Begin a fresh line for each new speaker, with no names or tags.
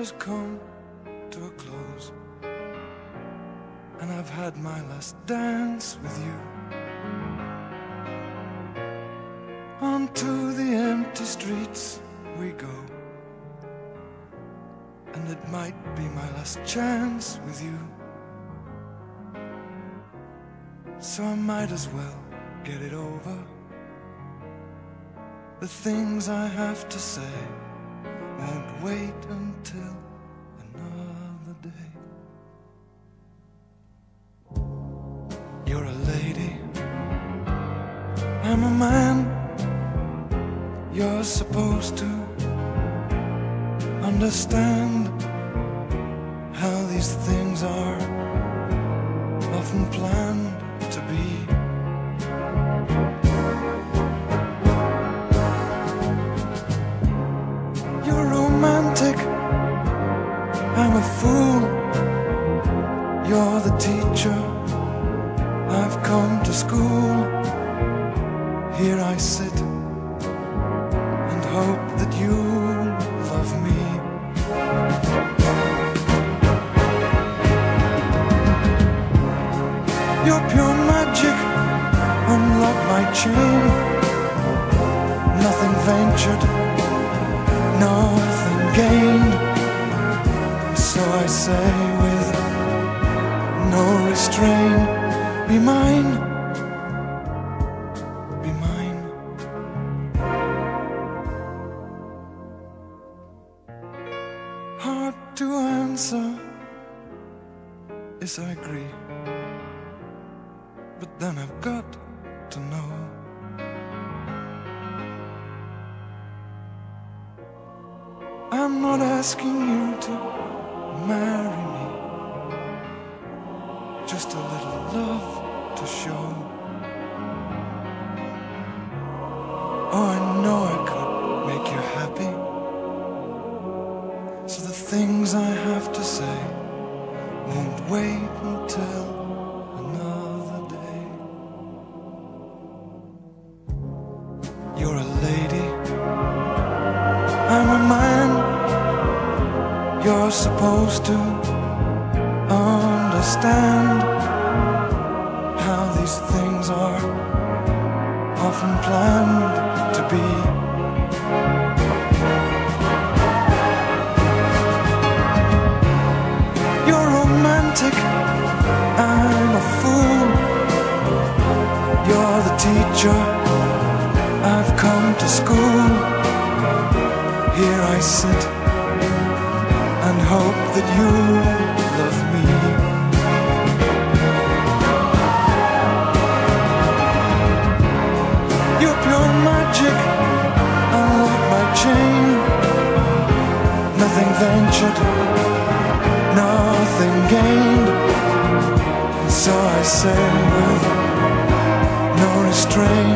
has come to a close, and I've had my last dance with you. Onto the empty streets we go, and it might be my last chance with you. So I might as well get it over. The things I have to say won't wait until another day. You're a lady, I'm a man. You're supposed to understand how these things are often planned a fool. You're the teacher, I've come to school. Here I sit and hope that you'll love me. You're pure magic, unlock my chain. Nothing ventured, nothing gained. Say with no restraint, be mine, be mine. Hard to answer, yes, I agree. But then I've got to know. I'm not asking you to marry me, just a little love to show. Oh, I know I could make you happy. So the things I have to say won't wait until You're supposed to understand how these things are often planned to be. You're romantic, I'm a fool. You're the teacher, I've come to school. Here I sit hope that you love me. You're pure magic, unlock my chain. Nothing ventured, nothing gained. And so I say with no restraint.